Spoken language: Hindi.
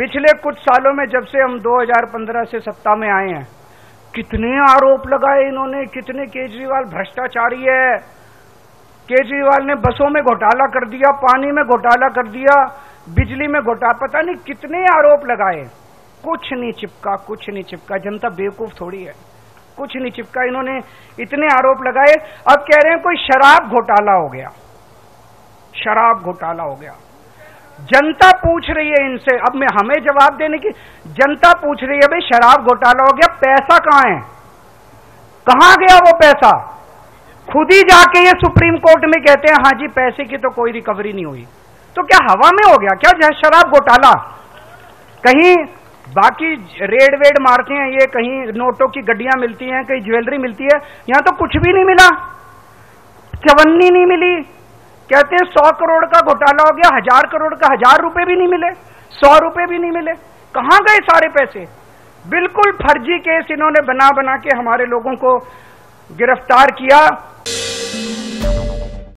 पिछले कुछ सालों में जब से हम 2015 से सत्ता में आए हैं, कितने आरोप लगाए इन्होंने, कितने केजरीवाल भ्रष्टाचारी है। केजरीवाल ने बसों में घोटाला कर दिया, पानी में घोटाला कर दिया, बिजली में घोटाला पता नहीं कितने आरोप लगाए। कुछ नहीं चिपका, कुछ नहीं चिपका, जनता बेवकूफ़ थोड़ी है। कुछ नहीं चिपका, इन्होंने इतने आरोप लगाए। अब कह रहे हैं कोई शराब घोटाला हो गया। शराब घोटाला हो गया। जनता पूछ रही है इनसे। अब मैं हमें जवाब देने की, जनता पूछ रही है, भाई, शराब घोटाला हो गया, पैसा कहाँ है? कहाँ गया वो पैसा? खुद ही जाके ये सुप्रीम कोर्ट में कहते हैं हाँ जी, पैसे की तो कोई रिकवरी नहीं हुई। तो क्या हवा में हो गया? क्या शराब घोटाला? कहीं बाकी रेड वेड मारते हैं, ये कहीं नोटों की गड्डियाँ मिलती हैं, कहीं ज्वेलरी मिलती है, यहाँ तो कुछ भी नहीं मिला। चवन्नी नहीं मिली। कहते हैं, सौ करोड़ का घोटाला हो गया, हज़ार करोड़ का, हज़ार रुपए भी नहीं मिले, सौ रुपए भी नहीं मिले। कहाँ गए सारे पैसे? बिल्कुल फर्जी केस इन्होंने बना बना के हमारे लोगों को गिरफ़्तार किया।